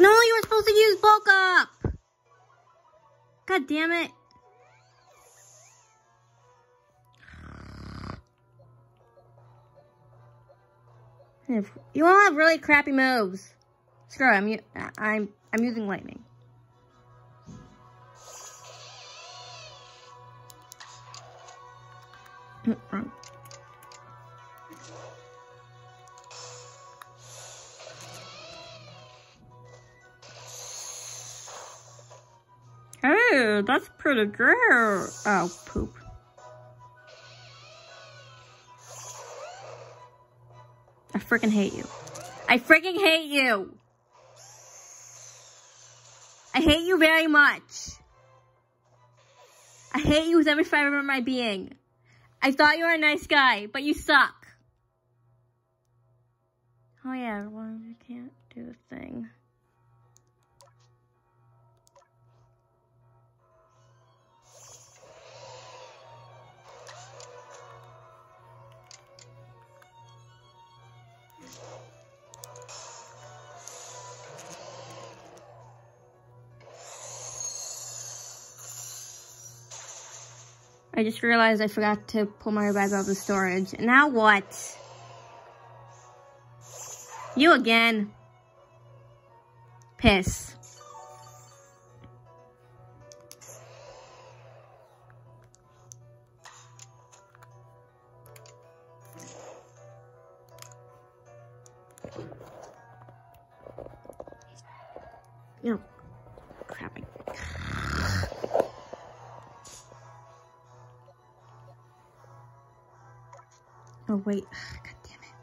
No, you were supposed to use bulk up. God damn it. You all have really crappy moves. Screw it, I'm, I'm, I'm using lightning. Wrong. That's pretty good. Oh, poop. I freaking hate you. I freaking hate you. I hate you very much. I hate you with every fiber of my being. I thought you were a nice guy, but you suck. Oh yeah, well, you can't do the thing. I just realized I forgot to pull my revive out of the storage. Now what? You again. Piss. You Oh, wait. God damn it.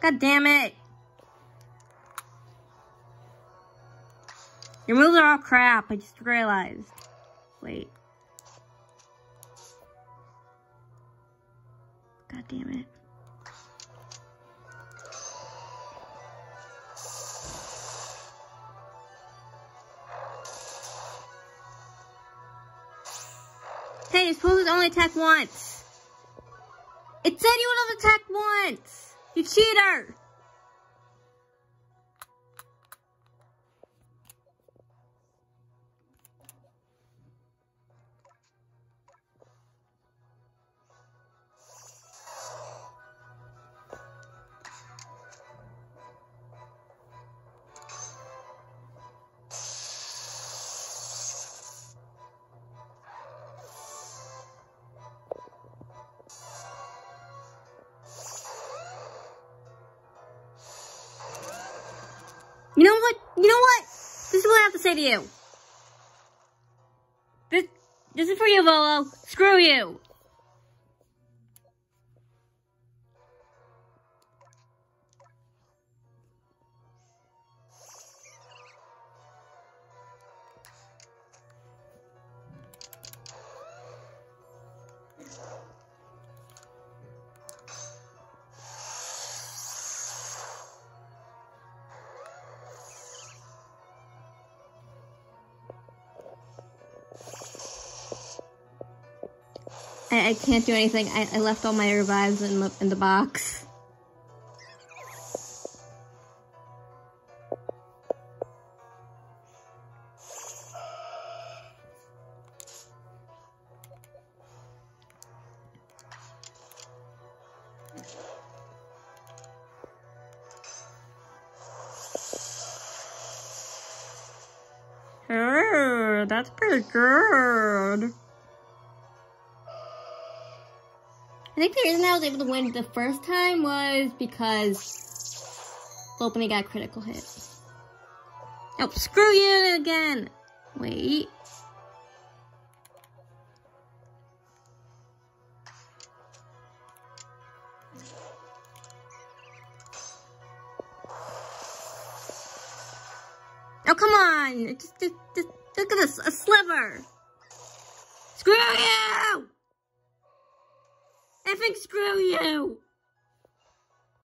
God damn it. Your moves are all crap. I just realized. Wait. God damn it. Hey, you're supposed to only attack once. Said you would have once. You cheater. You know what? This is what I have to say to you. This, this is for you, Volo. Screw you. I, I can't do anything. I, I left all my revives in the, in the box. Oh, that's pretty good. I think the reason I was able to win the first time was because Lopunny got critical hit. Oh, screw you again! Wait. Oh, come on! Just, just, just look at this, a sliver! Screw you! Effing screw you!